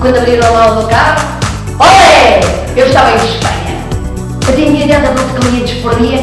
quando abriram lá o carro, olé! Eu estava em Espanha. Atendia dentro de por dia,